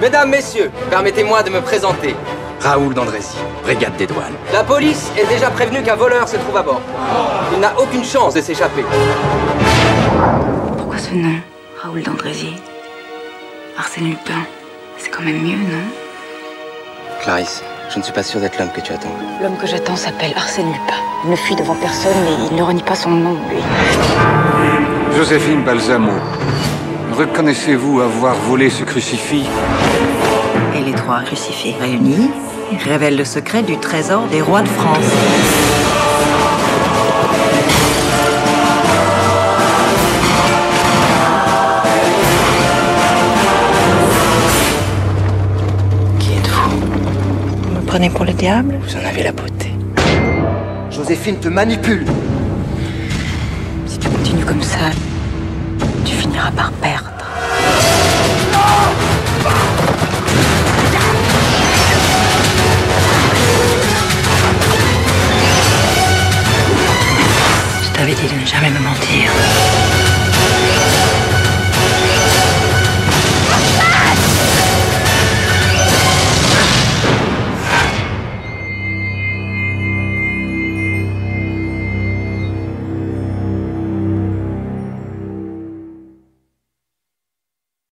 Mesdames, Messieurs, permettez-moi de me présenter. Raoul Dandrézy, brigade des douanes. La police est déjà prévenue qu'un voleur se trouve à bord. Il n'a aucune chance de s'échapper. Pourquoi ce nom, Raoul Dandrézy Arsène Lupin c'est quand même mieux, non Clarisse, je ne suis pas sûr d'être l'homme que tu attends. L'homme que j'attends s'appelle Arsène Lupin. Il ne fuit devant personne et il ne renie pas son nom, lui. Joséphine Balsamo, reconnaissez-vous avoir volé ce crucifix Et les trois crucifix réunis révèlent le secret du trésor des rois de France. Prenez pour le diable Vous en avez la beauté. Joséphine te manipule. Si tu continues comme ça, tu finiras par perdre. Je t'avais dit de ne jamais me mentir.